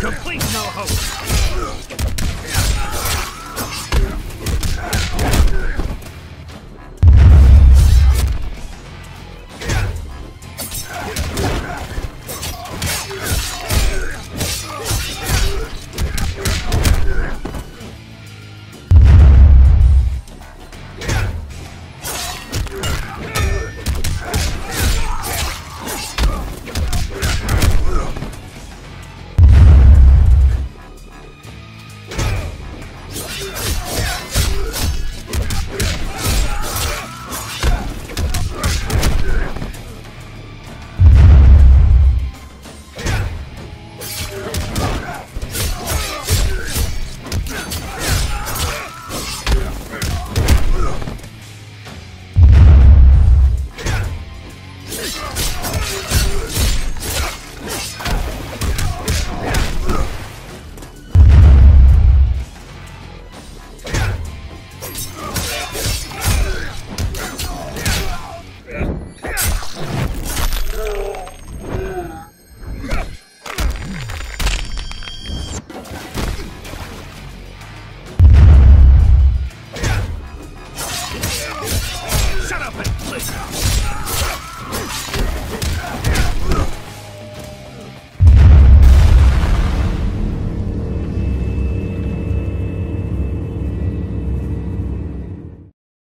Complete no hope.